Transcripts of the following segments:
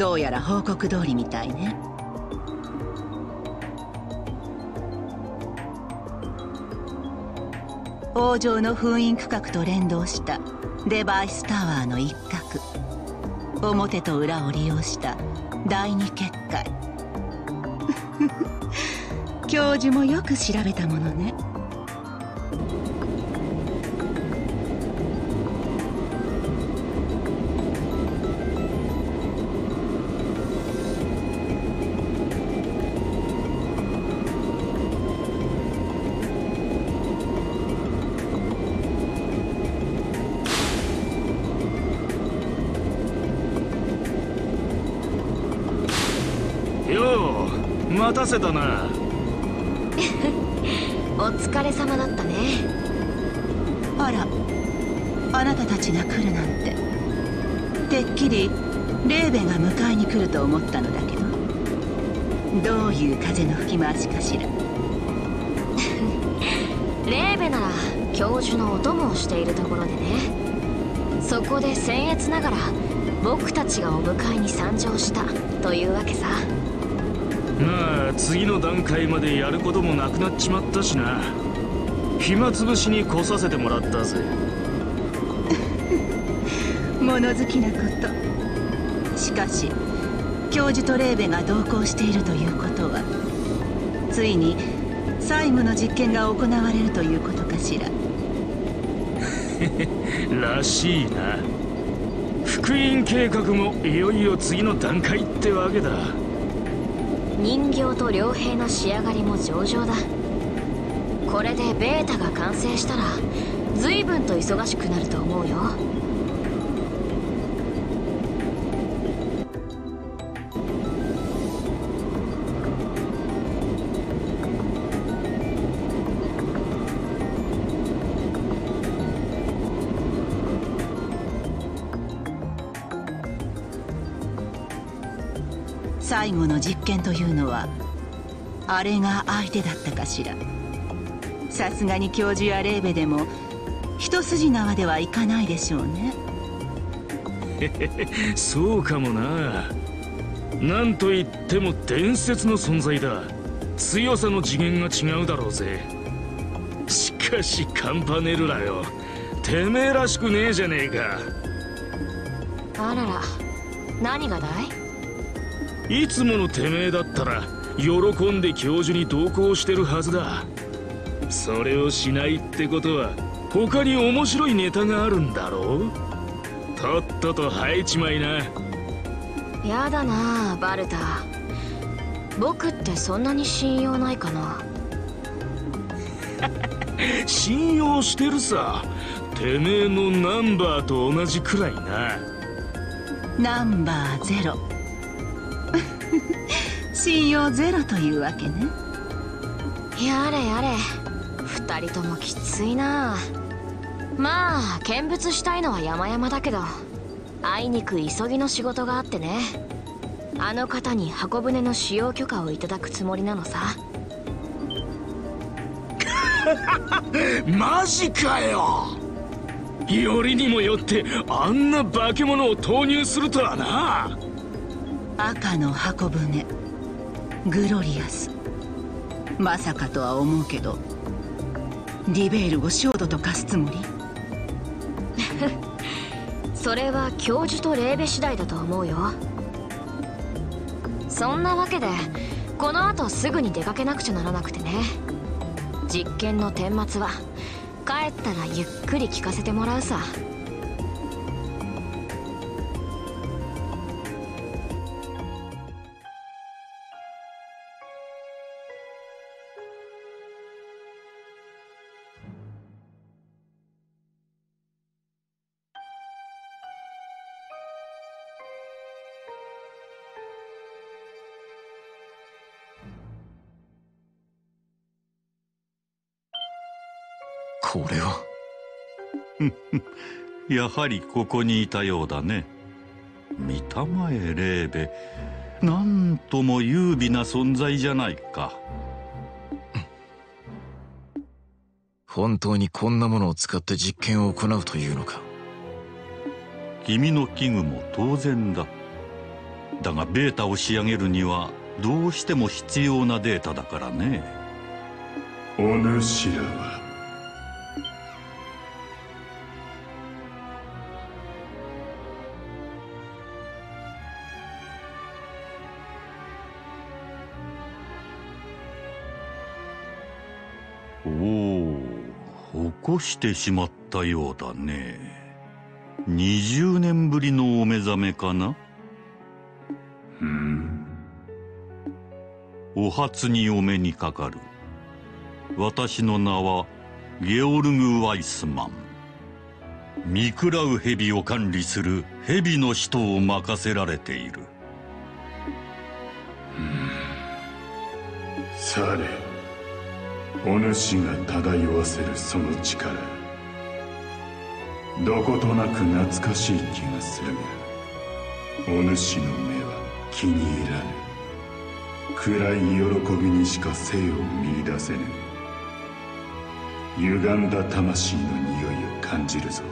どうやら報告通りみたいね。王城の封印区画と連動したデバイスタワーの一角。表と裏を利用した第二結界。教授もよく調べたものね。待たせたな。お疲れ様だったね。あらあなたたちが来るなんて。てっきりレーベが迎えに来ると思ったのだけど。どういう風の吹き回しかしら。レーベなら教授のお供をしているところでね。そこで僭越ながら僕たちがお迎えに参上したというわけさまあ次の段階までやることもなくなっちまったしな。暇つぶしに来させてもらったぜ。物好きなこと。しかし教授とレーベが同行しているということはついに最後の実験が行われるということかしら。らしいな。福音計画もいよいよ次の段階ってわけだ人形と良兵の仕上がりも上々だ。これでベータが完成したら随分と忙しくなると思うよ。最後の実験というのはあれが相手だったかしら。さすがに教授やレーベでも一筋縄ではいかないでしょうね。そうかもな。なんといっても伝説の存在だ。強さの次元が違うだろうぜ。しかしカンパネルラよ。てめえらしくねえじゃねえか。あらら何がだい？いつものてめえだったら喜んで教授に同行してるはずだ。それをしないってことは他に面白いネタがあるんだろう？とっとと吐いちまいな。やだなバルタ。僕ってそんなに信用ないかな。信用してるさ。てめえのナンバーと同じくらいな。ナンバーゼロ 信用ゼロというわけね。やれやれ。二人ともきついな。まあ見物したいのは山々だけど。あいにく急ぎの仕事があってね。あの方に箱舟の使用許可をいただくつもりなのさ。マジかよ。よりにもよってあんな化け物を投入するとはな赤の箱舟。グロリアス。まさかとは思うけどディベールを焦土と化すつもり？それは教授とレーベ次第だと思うよ。そんなわけでこの後すぐに出かけなくちゃならなくてね。実験の顛末は帰ったらゆっくり聞かせてもらうさ。これは やはりここにいたようだね。見たまえレーベ。なんとも優美な存在じゃないか。本当にこんなものを使って実験を行うというのか。君の危惧も当然だ。だがベータを仕上げるにはどうしても必要なデータだからね。お主らはしてしまったようだね。20年ぶりのお目覚めかな？うん。お初にお目にかかる。私の名はゲオルグ・ワイスマン。見喰らう蛇を管理する蛇の使徒を任せられている。されお主が漂わせるその力。どことなく懐かしい気がするがお主の目は気に入らぬ。暗い喜びにしか生を見出せぬ。歪んだ魂の匂いを感じるぞ。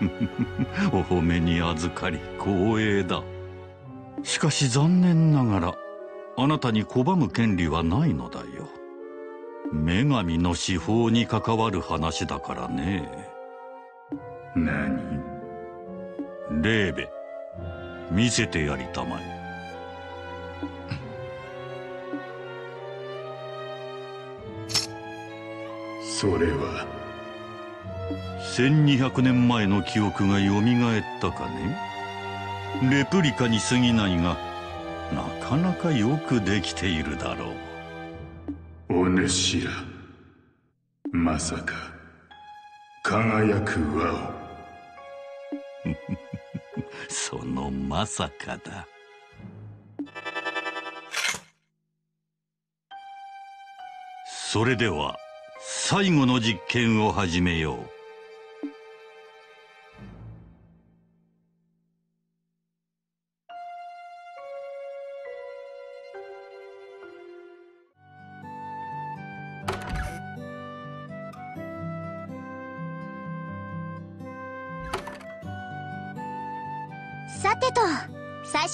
お褒めに預かり光栄だ。しかし残念ながらあなたに拒む権利はないのだよ。女神の司法に関わる話だからね。何？レーベ見せてやりたまえ。それは？1200年前の記憶がよみがえったかね？レプリカに過ぎないがなかなかよくできているだろうお主らまさか輝く輪を。そのまさかだ。それでは最後の実験を始めよう。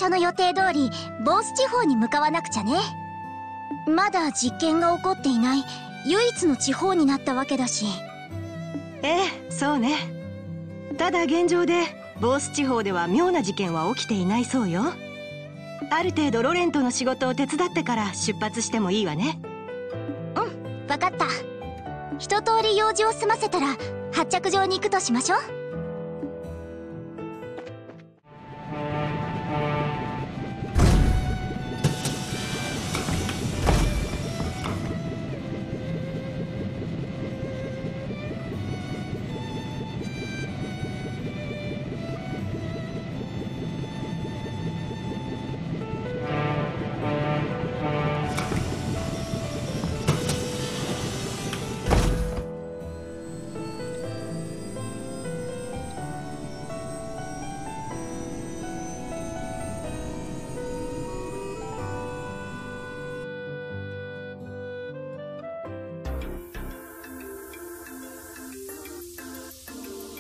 初の予定通りボース地方に向かわなくちゃね。まだ実験が起こっていない唯一の地方になったわけだし。ええそうね。ただ現状でボース地方では妙な事件は起きていないそうよ。ある程度ロレントの仕事を手伝ってから出発してもいいわね。うん分かった。一通り用事を済ませたら発着場に行くとしましょう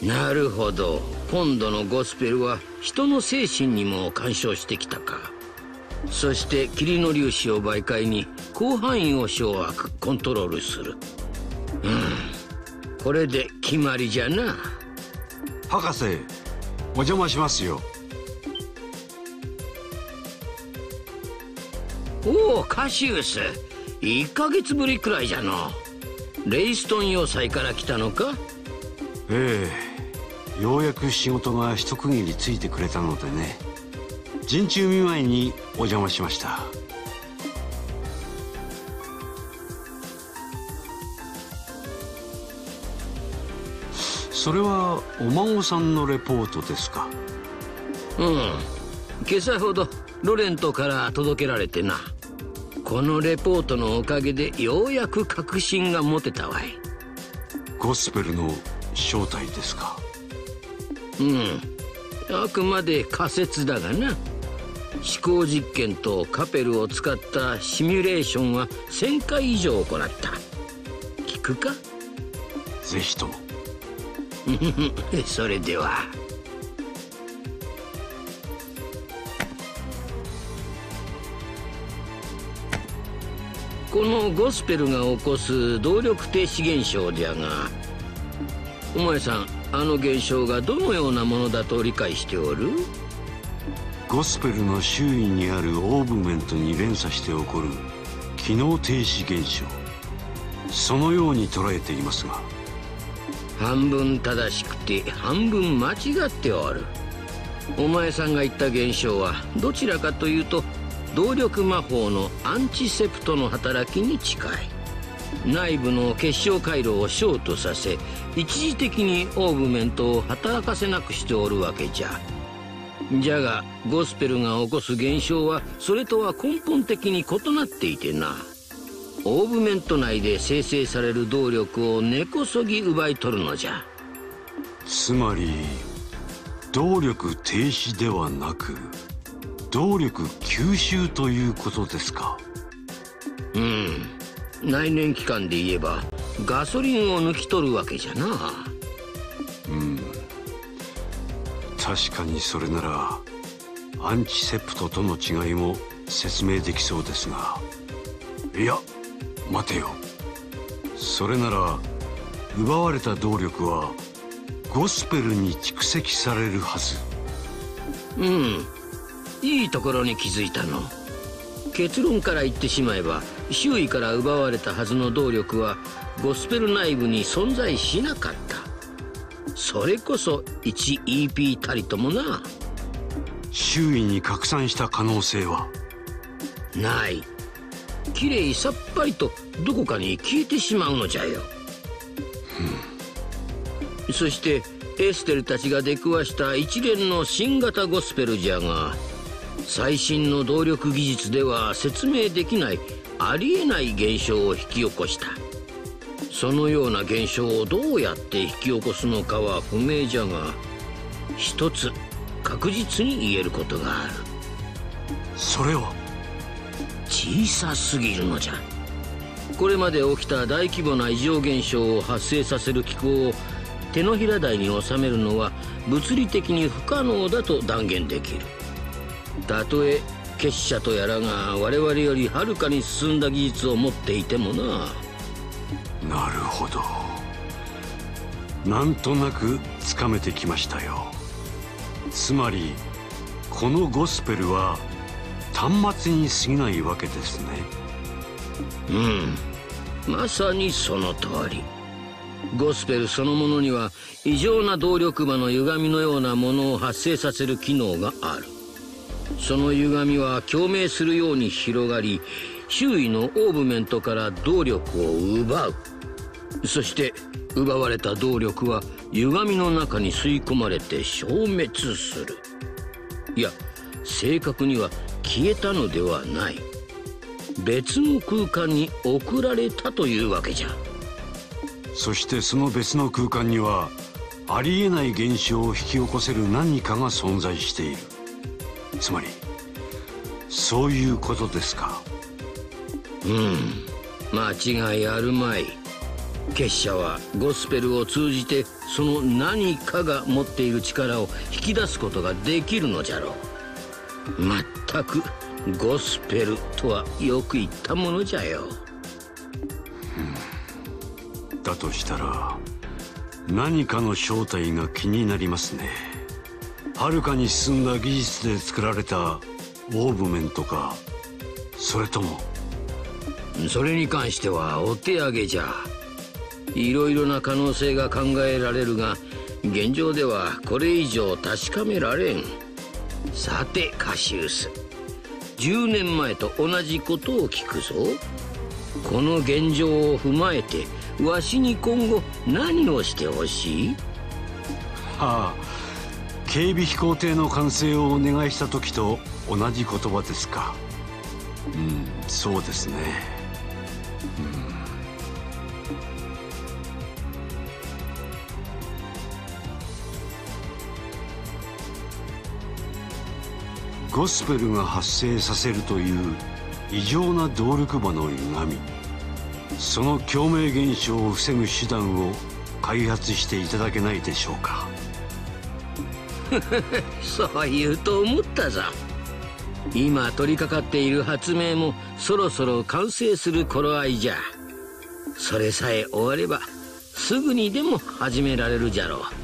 なるほど。今度のゴスペルは人の精神にも干渉してきたか。そして霧の粒子を媒介に広範囲を掌握コントロールする。うん。これで決まりじゃな。博士お邪魔しますよ。おおカシウス。1ヶ月ぶりくらいじゃの。レイストン要塞から来たのか？ええようやく仕事が一区切りついてくれたのでね。陣中見舞いにお邪魔しました。それはお孫さんのレポートですか？うん。今朝ほどロレントから届けられてな。このレポートのおかげでようやく確信が持てたわい。ゴスペルの正体ですか？うん。あくまで仮説だがな。思考実験とカペルを使ったシミュレーションは1,000回以上行った。聞くか？ぜひとも。それでは。このゴスペルが起こす動力停止現象じゃがお前さんあの現象がどのようなものだと理解しておる？ゴスペルの周囲にあるオーブメントに連鎖して起こる機能停止現象。そのように捉えていますが。半分正しくて半分間違っておる。お前さんが言った現象はどちらかというと動力魔法のアンチセプトの働きに近い内部の結晶回路をショートさせ一時的にオーブメントを働かせなくしておるわけじゃ。じゃがゴスペルが起こす現象はそれとは根本的に異なっていてな。オーブメント内で生成される動力を根こそぎ奪い取るのじゃ。つまり動力停止ではなく動力吸収ということですか。うん内燃機関で言えばガソリンを抜き取るわけじゃな。うん。確かにそれならアンチセプトとの違いも説明できそうですが。いや待てよ。それなら奪われた動力はゴスペルに蓄積されるはず。うん。いいところに気づいたの。結論から言ってしまえば周囲から奪われたはずの動力はゴスペル内部に存在しなかった。それこそ 1EP たりともな。周囲に拡散した可能性は？ない。きれいさっぱりとどこかに消えてしまうのじゃよ、うん、そしてエステルたちが出くわした一連の新型ゴスペルじゃが最新の動力技術では説明できないありえない現象を引き起こした。そのような現象をどうやって引き起こすのかは不明じゃが一つ確実に言えることがある。それは小さすぎるのじゃ。これまで起きた大規模な異常現象を発生させる機構を手のひら台に収めるのは物理的に不可能だと断言できる。たとえ結社とやらが我々よりはるかに進んだ技術を持っていてもな。なるほど。なんとなくつかめてきましたよ。つまりこのゴスペルは端末に過ぎないわけですね。うん。まさにその通り。ゴスペルそのものには異常な動力場の歪みのようなものを発生させる機能があるその歪みは共鳴するように広がり周囲のオーブメントから動力を奪う。そして奪われた動力は歪みの中に吸い込まれて消滅する。いや正確には消えたのではない。別の空間に送られたというわけじゃ。そしてその別の空間にはありえない現象を引き起こせる何かが存在している。つまりそういうことですか。うん。間違いあるまい。結社はゴスペルを通じてその何かが持っている力を引き出すことができるのじゃろう。まったくゴスペルとはよく言ったものじゃよ、うん、だとしたら何かの正体が気になりますねはるかに進んだ技術で作られたオーブメントか。それとも。それに関してはお手上げじゃ。いろいろな可能性が考えられるが現状ではこれ以上確かめられん。さてカシウス。10年前と同じことを聞くぞ。この現状を踏まえてわしに今後何をしてほしい？はあ警備飛行艇の完成をお願いした時と同じ言葉ですか？うんそうですね。うん。ゴスペルが発生させるという異常な動力場の歪みその共鳴現象を防ぐ手段を開発していただけないでしょうか？そう言うと思ったぞ。今取り掛かっている発明もそろそろ完成する頃合いじゃ。それさえ終わればすぐにでも始められるじゃろう。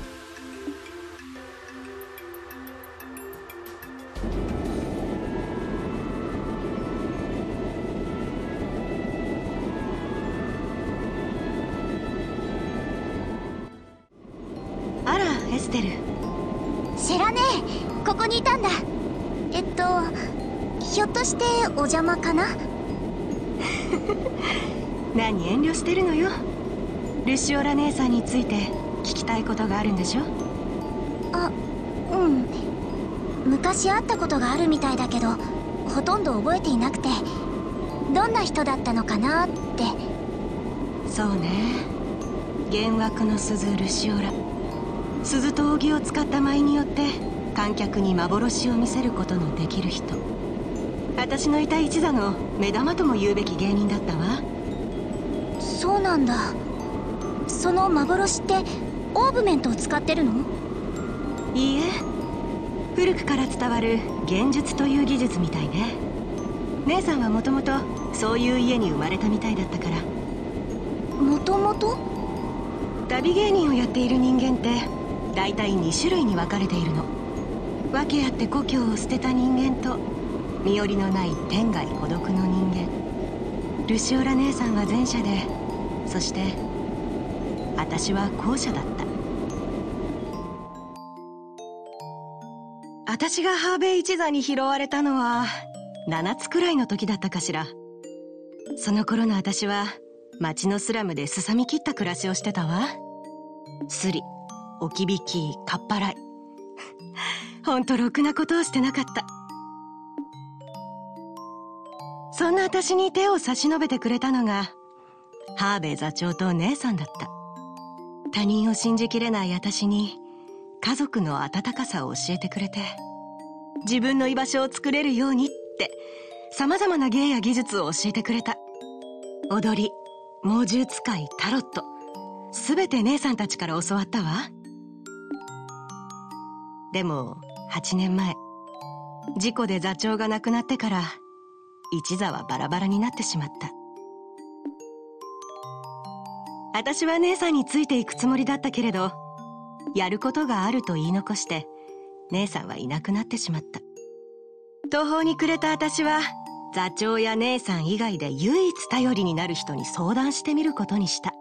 な。何遠慮してるのよ。ルシオラ姉さんについて聞きたいことがあるんでしょ？あうん。昔会ったことがあるみたいだけどほとんど覚えていなくてどんな人だったのかなって。そうね。幻惑の鈴ルシオラ。鈴と扇を使った舞によって観客に幻を見せることのできる人私のいた一座の目玉とも言うべき芸人だったわ。そうなんだ。その幻ってオーブメントを使ってるの？いいえ。古くから伝わる幻術という技術みたいね。姉さんはもともとそういう家に生まれたみたいだったから。もともと？旅芸人をやっている人間って大体2種類に分かれているの。訳あって故郷を捨てた人間と身寄りのない天涯孤独の人間。ルシオラ姉さんは前者でそして私は後者だった。私がハーベイ一座に拾われたのは7つくらいの時だったかしら。その頃の私は町のスラムですさみきった暮らしをしてたわ。スリ置き引きかっぱらい。ほんとろくなことをしてなかった。そんな私に手を差し伸べてくれたのがハーベイ座長と姉さんだった。他人を信じきれない私に家族の温かさを教えてくれて自分の居場所を作れるようにって様々な芸や技術を教えてくれた。踊り猛獣使いタロット全て姉さんたちから教わったわ。でも8年前事故で座長が亡くなってから一座はバラバラになってしまった。私は姉さんについていくつもりだったけれどやることがあると言い残して姉さんはいなくなってしまった。途方に暮れた私は座長や姉さん以外で唯一頼りになる人に相談してみることにした。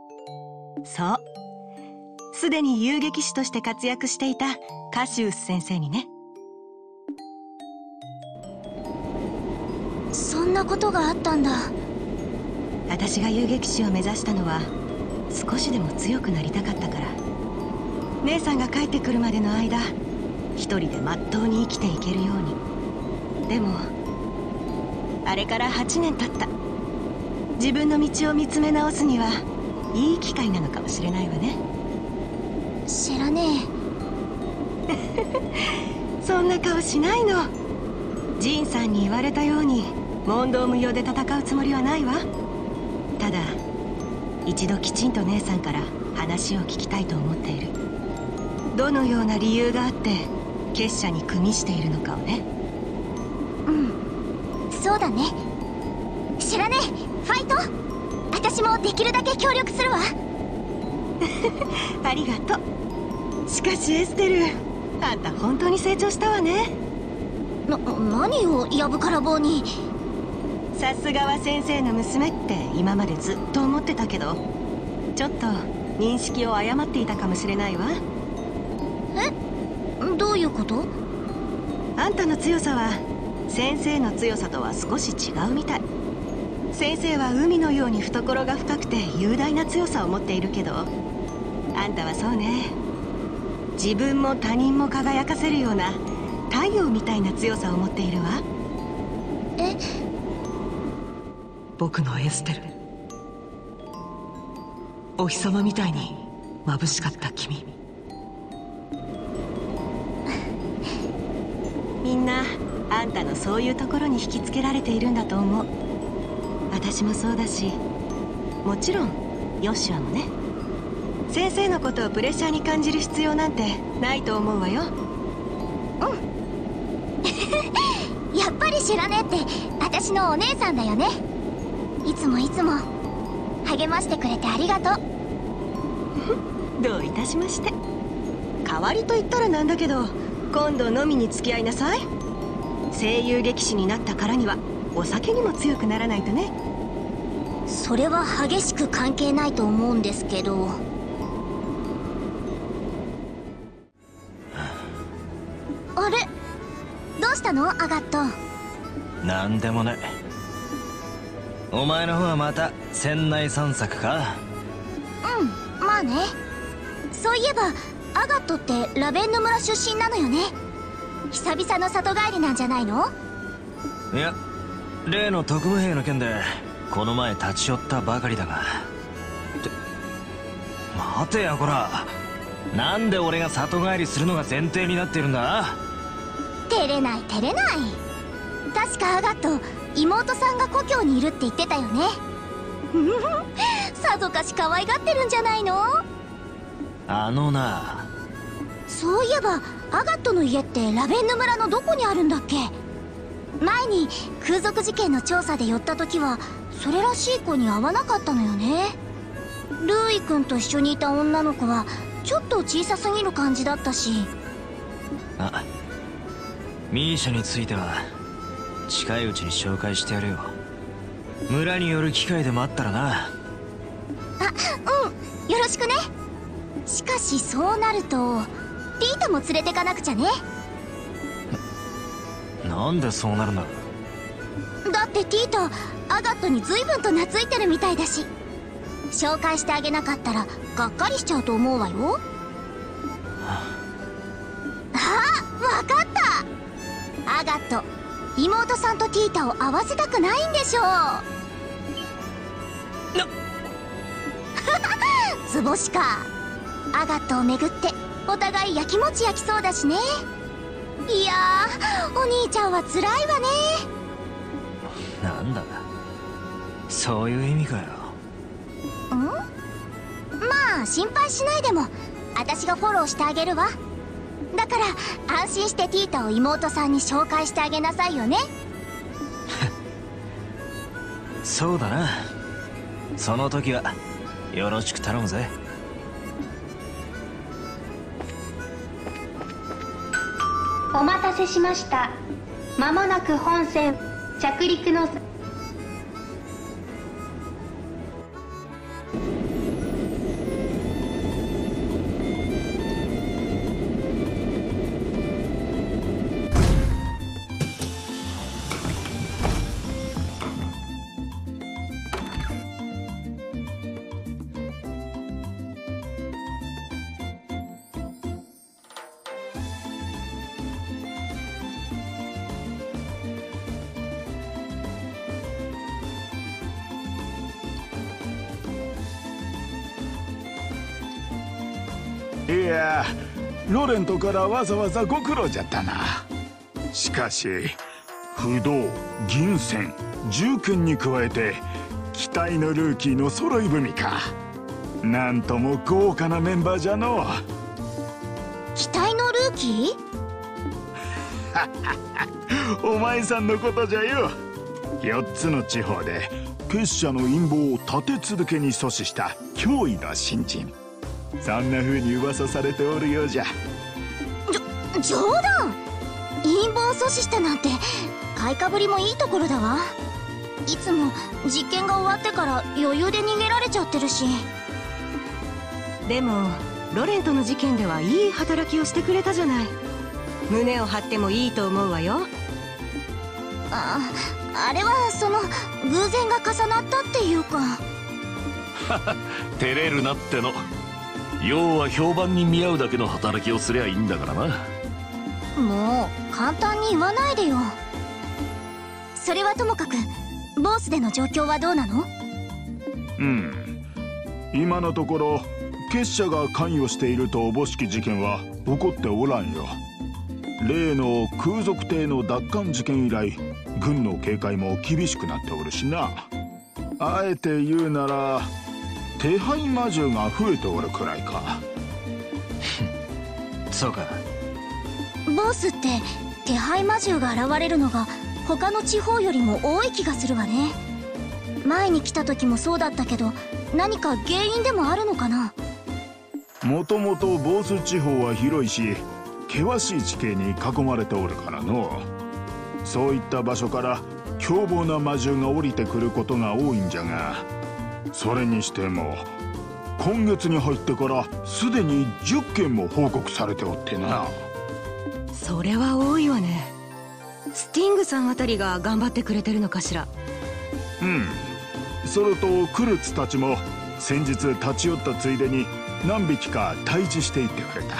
そう。すでに遊撃士として活躍していたカシウス先生にね。なことがあったんだ。私が遊撃士を目指したのは少しでも強くなりたかったから。姉さんが帰ってくるまでの間一人でまっとうに生きていけるように。でもあれから8年経った。自分の道を見つめ直すにはいい機会なのかもしれないわね。知らねえ。そんな顔しないの。ジンさんに言われたように問答無用で戦うつもりはないわ。ただ一度きちんと姉さんから話を聞きたいと思っている。どのような理由があって結社に組みしているのかをね。うん。そうだね。知らねえ。ファイト。私もできるだけ協力するわ。ありがとう。しかしエステルあんた本当に成長したわね。な何をやぶから棒にさすがは先生の娘って今までずっと思ってたけどちょっと認識を誤っていたかもしれないわ。え？どういうこと？あんたの強さは先生の強さとは少し違うみたい。先生は海のように懐が深くて雄大な強さを持っているけどあんたはそうね。自分も他人も輝かせるような太陽みたいな強さを持っているわ。え？僕のエステル。お日様みたいに眩しかった君。みんなあんたのそういうところに引きつけられているんだと思う。私もそうだしもちろんヨシュアもね。先生のことをプレッシャーに感じる必要なんてないと思うわよ。うん。やっぱり知らねえって私のお姉さんだよねいつもいつも励ましてくれてありがとう。どういたしまして。代わりと言ったらなんだけど今度飲みに付き合いなさい。声優劇士になったからにはお酒にも強くならないとね。それは激しく関係ないと思うんですけど。あれ？どうしたの？アガット。なんでもねお前の方はまた船内散策か？うんまあね。そういえばアガットってラベンヌ村出身なのよね。久々の里帰りなんじゃないの？いや例の特務兵の件でこの前立ち寄ったばかりだが。って待てやこら。なんで俺が里帰りするのが前提になってるんだ？照れない照れない。確かアガット妹さんが故郷にいるって言ってたよね。さぞかし可愛がってるんじゃないの？あのな。そういえばアガットの家ってラベンヌ村のどこにあるんだっけ？前に空賊事件の調査で寄った時はそれらしい子に会わなかったのよね。ルーイ君と一緒にいた女の子はちょっと小さすぎる感じだったし。あミーシャについては近いうちに紹介してやるよ。村に寄る機会でもあったらな。あうん。よろしくね。しかしそうなるとピータも連れてかなくちゃね。なんでそうなるんだだってティータアガットに随分と懐いてるみたいだし。紹介してあげなかったらがっかりしちゃうと思うわよ。あわかった。アガット妹さんとティータを会わせたくないんでしょう。な 図星か。アガットをめぐってお互いやきもち焼きそうだしね。いやーお兄ちゃんは辛いわね。なんだそういう意味かよ。ん？まあ心配しないでも私がフォローしてあげるわだから安心してティータを妹さんに紹介してあげなさいよね。そうだな。その時はよろしく頼むぜ。お待たせしました。まもなく本線着陸のロレントからわざわざご苦労じゃったな。しかし不動銀線銃剣に加えて期待のルーキーの揃い踏みか。なんとも豪華なメンバーじゃの期待のルーキー？お前さんのことじゃよ。4つの地方で結社の陰謀を立て続けに阻止した脅威の新人そんな風に噂されておるようじゃ。じょ冗談。陰謀を阻止したなんて買いかぶりもいいところだわ。いつも実験が終わってから余裕で逃げられちゃってるし。でもロレントの事件ではいい働きをしてくれたじゃない。胸を張ってもいいと思うわよ。ああれはその偶然が重なったっていうか。照れるなっての要は評判に見合うだけの働きをすりゃいいんだからな。もう簡単に言わないでよ。それはともかくボースでの状況はどうなの？うん。今のところ結社が関与しているとおぼしき事件は起こっておらんよ。例の空賊艇の奪還事件以来軍の警戒も厳しくなっておるしな。あえて言うなら手配魔獣が増えておるくらいか。そうか。ボスって手配魔獣が現れるのが他の地方よりも多い気がするわね。前に来た時もそうだったけど何か原因でもあるのかな？もともとボース地方は広いし険しい地形に囲まれておるからの。そういった場所から凶暴な魔獣が降りてくることが多いんじゃがそれにしても今月に入ってからすでに10件も報告されておってな。それは多いわね。スティングさんあたりが頑張ってくれてるのかしら。うん。それとクルツたちも先日立ち寄ったついでに何匹か退治していってくれた。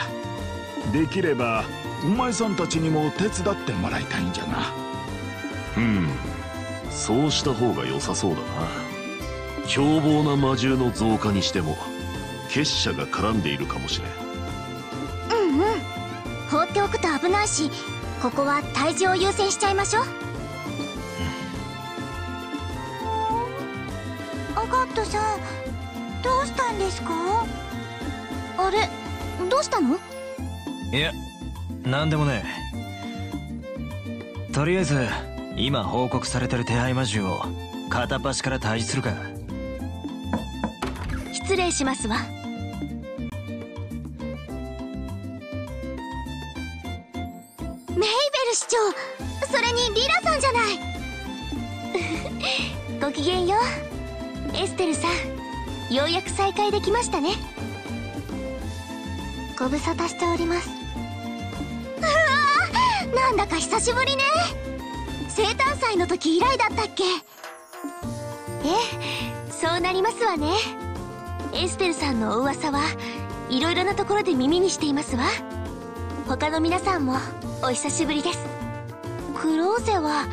できればお前さんたちにも手伝ってもらいたいんじゃがうん。そうした方が良さそうだな凶暴な魔獣の増加にしても結社が絡んでいるかもしれん。うんうん。放っておくと危ないしここは退治を優先しちゃいましょう、アガットさんどうしたんですか？あれどうしたの？いや何でもねとりあえず今報告されてる手配魔獣を片っ端から退治するか失礼しますわ。メイベル市長それにリラさんじゃない。ごきげんよう。エステルさんようやく再会できましたね。ご無沙汰しております。うわなんだか久しぶりね。生誕祭の時以来だったっけ。ええそうなりますわね。エステルさんのお噂はいろいろなところで耳にしていますわ。他の皆さんもお久しぶりです。クローゼは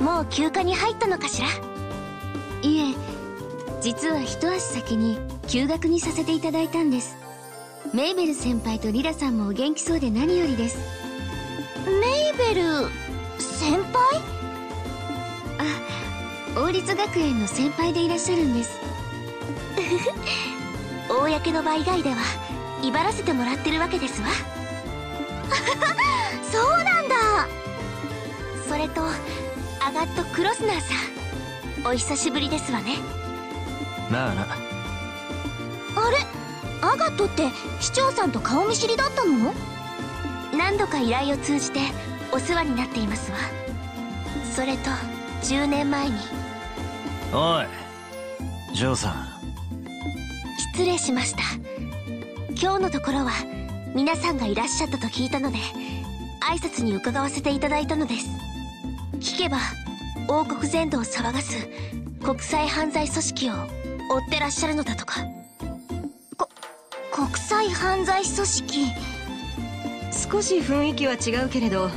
もう休暇に入ったのかしら？いえ実は一足先に休学にさせていただいたんです。メイベル先輩とリラさんもお元気そうで何よりです。メイベル先輩？あ王立学園の先輩でいらっしゃるんです 公の場以外では威張らせてもらってるわけですわ。そうなんだ。それとアガット・クロスナーさんお久しぶりですわね。まあなあ。れ？アガットって市長さんと顔見知りだったの？何度か依頼を通じてお世話になっていますわ。それと10年前に。おいジョーさん失礼しました。今日のところは皆さんがいらっしゃったと聞いたので挨拶に伺わせていただいたのです。聞けば王国全土を騒がす国際犯罪組織を追ってらっしゃるのだとか。こ国際犯罪組織？少し雰囲気は違うけれど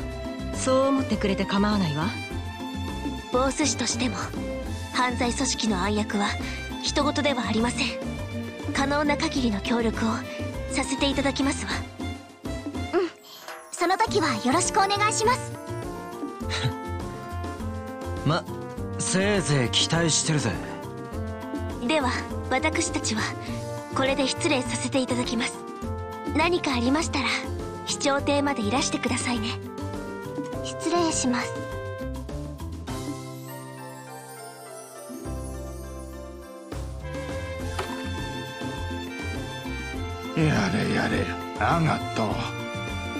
そう思ってくれて構わないわ。ボース氏としても犯罪組織の暗躍は人事ではありません可能な限りの協力をさせていただきますわ。うん。その時はよろしくお願いします。ませいぜい期待してるぜ。では私たちはこれで失礼させていただきます。何かありましたら市長邸までいらしてくださいね。失礼しますやれやれ。アガット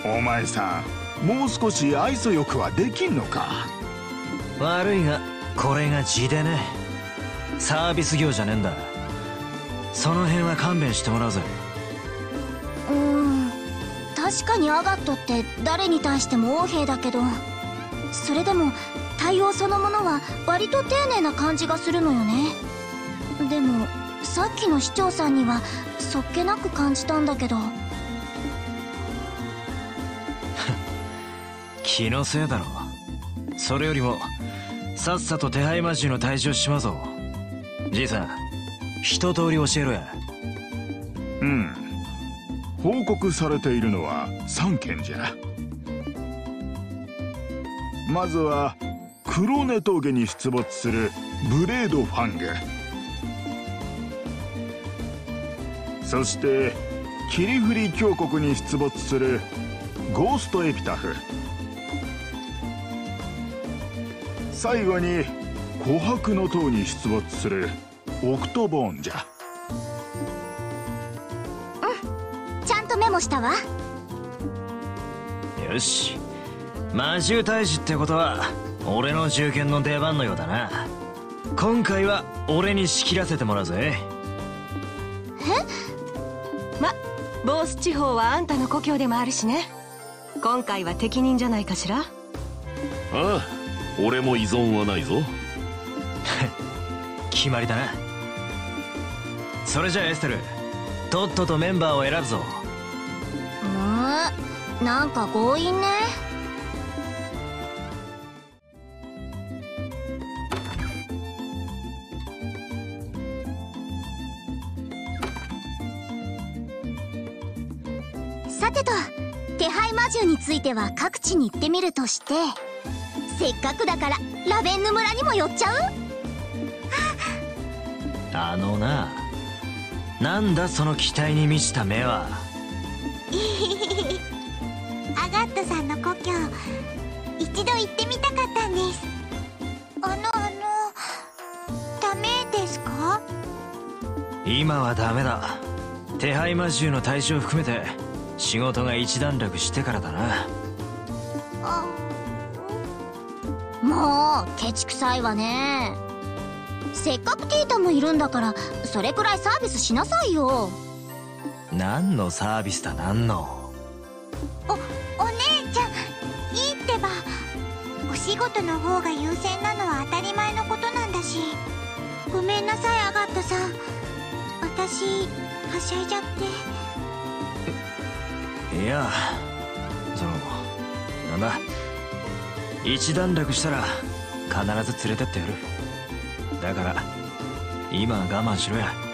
お前さんもう少し愛想よくはできんのか？悪いがこれが地でね。サービス業じゃねえんだ。その辺は勘弁してもらうぜ。うーん確かにアガットって誰に対しても横兵だけど。それでも対応そのものは割と丁寧な感じがするのよね。でもさっきの市長さんにはそっけなく感じたんだけど。気のせいだろそれよりもさっさと手配魔獣の退治をしまう。ぞじいさん一通り教えろや。うん。報告されているのは3件じゃ。まずはクローネ峠に出没するブレードファングそして霧降り峡谷に出没するゴーストエピタフ。最後に琥珀の塔に出没するオクトボーンじゃ。うんちゃんとメモしたわ。よし。魔獣退治ってことは俺の銃剣の出番のようだな。今回は俺に仕切らせてもらうぜボース地方はあんたの故郷でもあるしね。今回は適任じゃないかしら。ああ俺も依存はないぞ。決まりだな。それじゃあエステルとっととメンバーを選ぶぞ。うんなんか強引ねいては各地に行ってみるとしてせっかくだからラベンヌ村にも寄っちゃう？あのななんだその期待に満ちた目は？アガットさんの故郷一度行ってみたかったんです。あのあのダメですか？今はダメだ。手配魔獣の対象を含めて仕事が一段落してからだな。もうケチくさいわね。せっかくティータもいるんだからそれくらいサービスしなさいよ。何のサービスだ何の。おお姉ちゃんいいってば。お仕事の方が優先なのは当たり前のことなんだし。ごめんなさいアガットさん。私はしゃいじゃっていやそのなんだ。一段落したら必ず連れてってやる。だから今は我慢しろや。